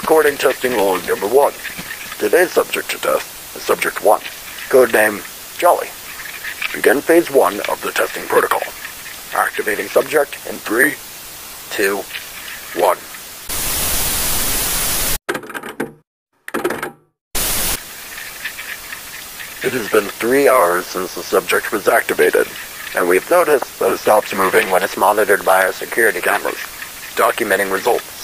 Recording testing log number one. Today's subject to test is subject one, codename Jolly. Begin phase one of the testing protocol. Activating subject in three, two, one. It has been three hours since the subject was activated, and we've noticed that it stops moving when it's monitored by our security cameras, documenting results.